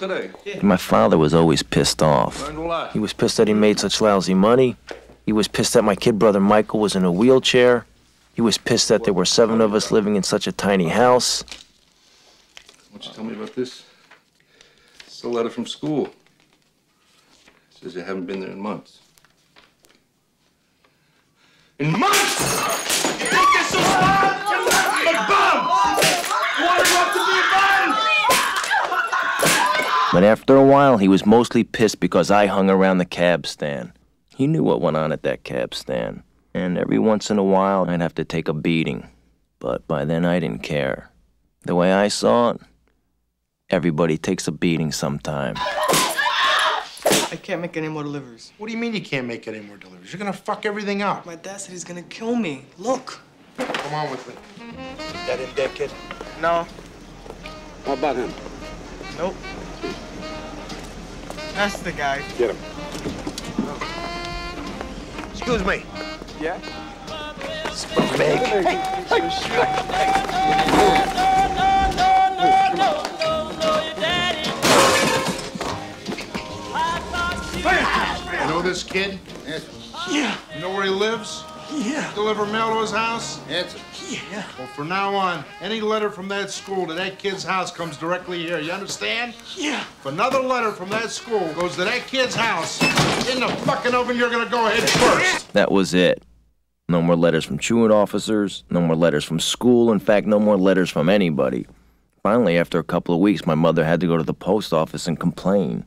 today. My father was always pissed off. Learned a lot. He was pissed that he made such lousy money. He was pissed that my kid brother Michael was in a wheelchair. He was pissed that there were seven of us living in such a tiny house. Why don't you tell me about this? It's a letter from school. It says you haven't been there in months. In months! But after a while, he was mostly pissed because I hung around the cab stand. He knew what went on at that cab stand. And every once in a while, I'd have to take a beating. But by then, I didn't care. The way I saw it, everybody takes a beating sometime. I can't make any more deliveries. What do you mean you can't make any more deliveries? You're gonna fuck everything up. My dad said he's gonna kill me. Look. Come on with me. That him dead kid? No. How about him? Nope. That's the guy. Get him. Excuse me. Yeah? You know this kid? Yeah. You know where he lives? Yeah. Deliver mail to his house? Answer. Yeah. Well, from now on, any letter from that school to that kid's house comes directly here. You understand? Yeah. If another letter from that school goes to that kid's house, in the fucking oven, you're gonna go head first. That was it. No more letters from truant officers, no more letters from school, in fact, no more letters from anybody. Finally, after a couple of weeks, my mother had to go to the post office and complain.